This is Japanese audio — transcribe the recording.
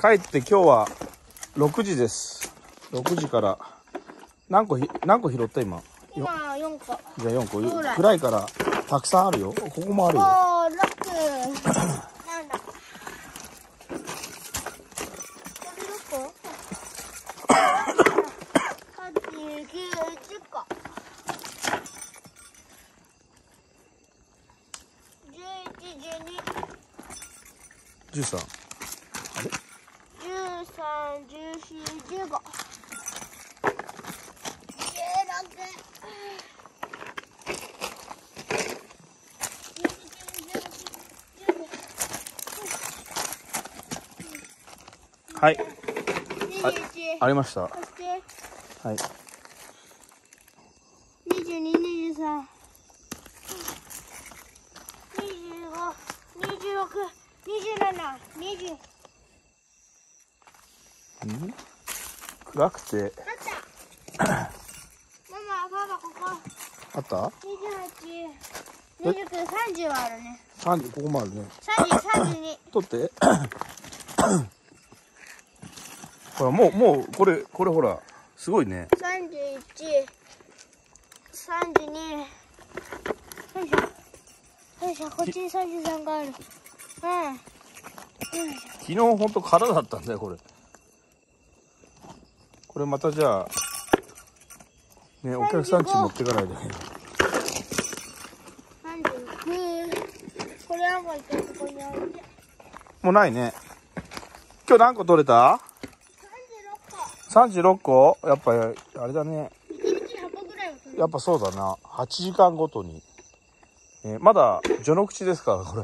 帰って今日は6時です。6時から。何個ひ、何個拾った？今。今4個。じゃあ4個。暗いから、たくさんあるよ。ここもあるよ。おー、6。なんだ？これ6個 ?8、9、10個。11、12、13。13、14、15。16。はい。21。ありました。そして、はい。22、23、25、26、27、20。ん？暗くて、あった？ママ、パパ、ここ。あった28、29、30はあるね。?30、ここもあるね。30、32。取って。ほら、もう、もう、これ、これほら、すごいね。31、32、よいしょ。よいしょ、こっちに33がある。うん。昨日ほんと空だったんだよ、これ。これまたじゃあ、ね、お客さん家持ってかないとね。ょ。39。これあんこ一回ここに置いて。もうないね。今日何個取れた？36個。?36 個やっぱ、あれだね。1日8個ぐらいは取る。やっぱそうだな。8時間ごとに。えーまだ序の口ですから、これ。